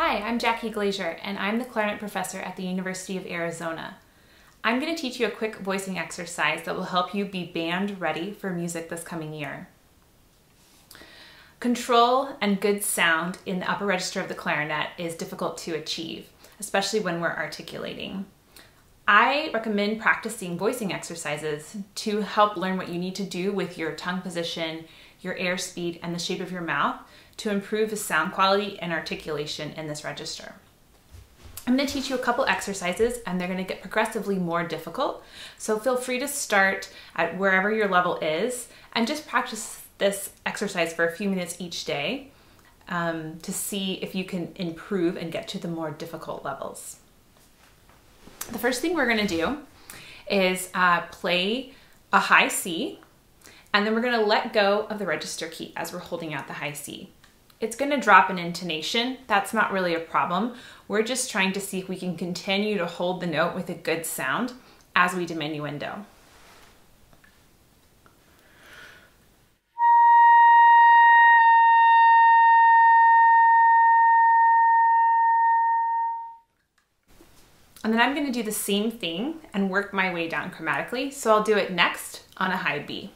Hi, I'm Jackie Glazier, and I'm the clarinet professor at the University of Arizona. I'm going to teach you a quick voicing exercise that will help you be band ready for music this coming year. Control and good sound in the upper register of the clarinet is difficult to achieve, especially when we're articulating. I recommend practicing voicing exercises to help learn what you need to do with your tongue position, your air speed, and the shape of your mouth to improve the sound quality and articulation in this register. I'm going to teach you a couple exercises and they're going to get progressively more difficult. So feel free to start at wherever your level is and just practice this exercise for a few minutes each day um, to see if you can improve and get to the more difficult levels. The first thing we're going to do is uh, play a high C and then we're going to let go of the register key as we're holding out the high C it's going to drop an intonation. That's not really a problem. We're just trying to see if we can continue to hold the note with a good sound as we diminuendo. And then I'm going to do the same thing and work my way down chromatically. So I'll do it next on a high B.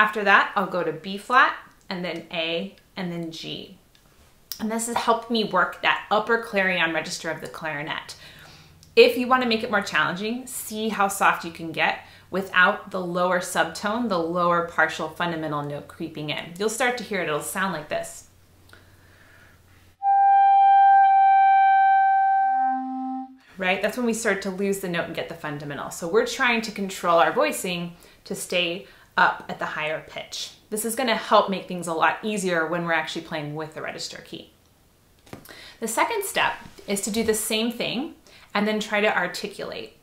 After that, I'll go to B flat and then A and then G. And this has helped me work that upper clarion register of the clarinet. If you want to make it more challenging, see how soft you can get without the lower subtone, the lower partial fundamental note creeping in. You'll start to hear it, it'll sound like this. Right? That's when we start to lose the note and get the fundamental. So we're trying to control our voicing to stay up at the higher pitch. This is gonna help make things a lot easier when we're actually playing with the register key. The second step is to do the same thing and then try to articulate.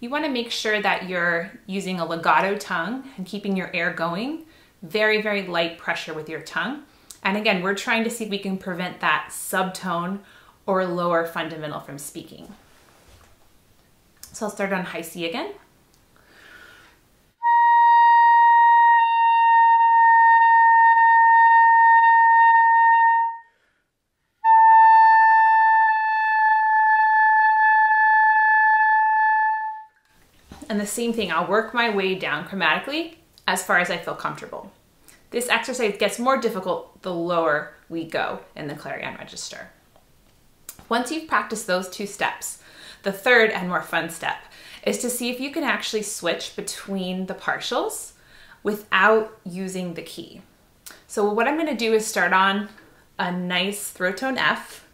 You wanna make sure that you're using a legato tongue and keeping your air going, very, very light pressure with your tongue. And again, we're trying to see if we can prevent that subtone or lower fundamental from speaking. So I'll start on high C again. And the same thing, I'll work my way down chromatically as far as I feel comfortable. This exercise gets more difficult the lower we go in the clarion register. Once you've practiced those two steps, the third and more fun step is to see if you can actually switch between the partials without using the key. So what I'm gonna do is start on a nice throat tone F,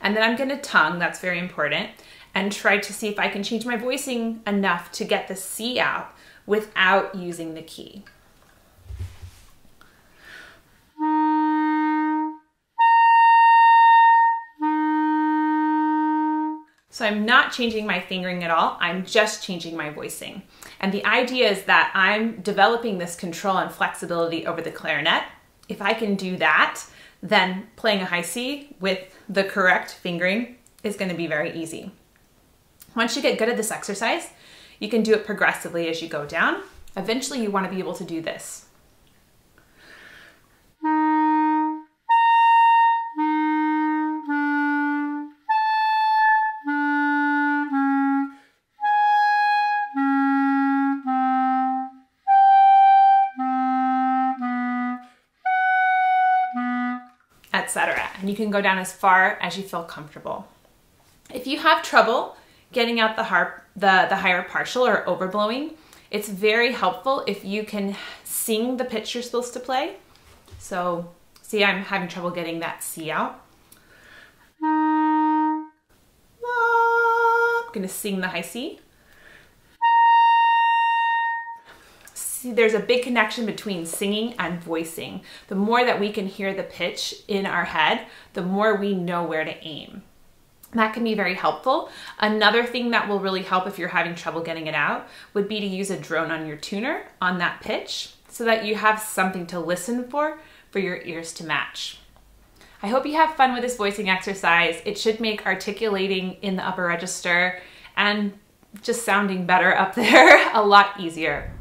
and then I'm gonna tongue, that's very important, and try to see if I can change my voicing enough to get the C out without using the key. So I'm not changing my fingering at all, I'm just changing my voicing. And the idea is that I'm developing this control and flexibility over the clarinet. If I can do that, then playing a high C with the correct fingering is gonna be very easy. Once you get good at this exercise, you can do it progressively as you go down. Eventually you wanna be able to do this. etc. And you can go down as far as you feel comfortable. If you have trouble getting out the harp, the, the higher partial or overblowing, it's very helpful if you can sing the pitch you're supposed to play. So see, I'm having trouble getting that C out. I'm gonna sing the high C. See, there's a big connection between singing and voicing. The more that we can hear the pitch in our head, the more we know where to aim. That can be very helpful. Another thing that will really help if you're having trouble getting it out would be to use a drone on your tuner on that pitch so that you have something to listen for for your ears to match. I hope you have fun with this voicing exercise. It should make articulating in the upper register and just sounding better up there a lot easier.